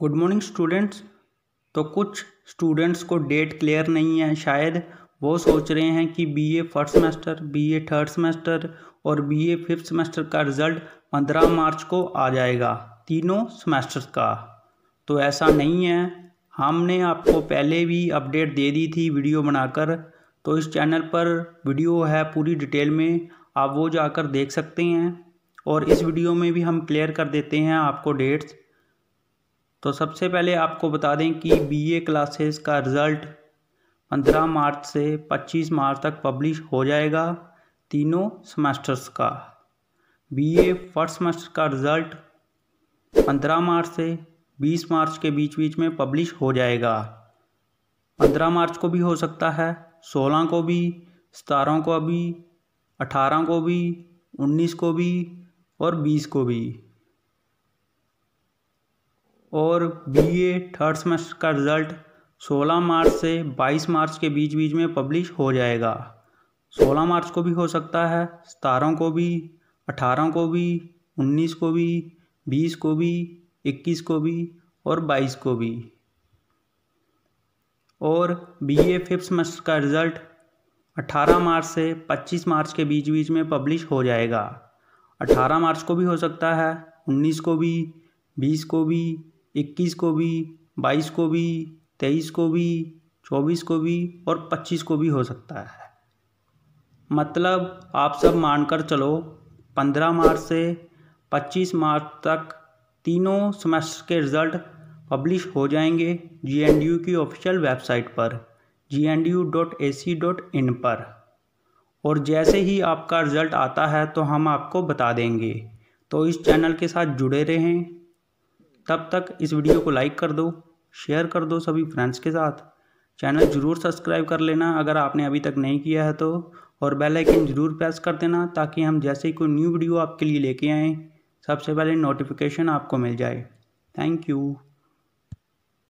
Good morning students तो कुछ students को डेट क्लियर नहीं है। शायद वो सोच रहे हैं कि BA first semester BA third semester और बीए फिफ्थ सेमेस्टर का रिज़ल्ट पंद्रह मार्च को आ जाएगा, तीनों सेमेस्टर का। तो ऐसा नहीं है। हमने आपको पहले भी अपडेट दे दी थी वीडियो बनाकर। तो इस चैनल पर वीडियो है पूरी डिटेल में। आप वो जाकर देख सकते हैं। और इस वीडियो में भी हम क्लियर कर देते हैं आपको डेट्स तो सबसे पहले आपको बता दें कि बीए क्लासेस का रिज़ल्ट पंद्रह मार्च से पच्चीस मार्च तक पब्लिश हो जाएगा तीनों सेमेस्टर्स का। बीए फ़र्स्ट सेमेस्टर का रिज़ल्ट पंद्रह मार्च से बीस मार्च के बीच बीच में पब्लिश हो जाएगा। पंद्रह मार्च को भी हो सकता है, सोलह को भी, सतारह को भी, अठारह को भी, उन्नीस को भी और बीस को भी। और बीए थर्ड सेमेस्टर का रिज़ल्ट 16 मार्च से 22 मार्च के बीच बीच में पब्लिश हो जाएगा। 16 मार्च को भी हो सकता है, सतारह को भी, अठारह को भी 19 को भी 20 को भी 21 को भी और 22 को भी। और बीए फिफ्थ सेमेस्टर का रिज़ल्ट 18 मार्च से 25 मार्च के बीच बीच में पब्लिश हो जाएगा। 18 मार्च को भी हो सकता है 19 को भी 20 को भी इक्कीस को भी, बाईस को भी, तेईस को भी, चौबीस को भी और पच्चीस को भी हो सकता है। मतलब आप सब मानकर चलो, पंद्रह मार्च से पच्चीस मार्च तक तीनों सेमेस्टर के रिज़ल्ट पब्लिश हो जाएँगे जी एन डी यू की ऑफिशियल वेबसाइट पर इन पर। और जैसे ही आपका रिज़ल्ट आता है तो हम आपको बता देंगे। तो इस चैनल के साथ जुड़े रहें। तब तक इस वीडियो को लाइक कर दो, शेयर कर दो सभी फ्रेंड्स के साथ। चैनल ज़रूर सब्सक्राइब कर लेना अगर आपने अभी तक नहीं किया है तो और बेल आइकन ज़रूर प्रेस कर देना ताकि हम जैसे ही कोई न्यू वीडियो आपके लिए लेके आएँ, सबसे पहले नोटिफिकेशन आपको मिल जाए। Thank you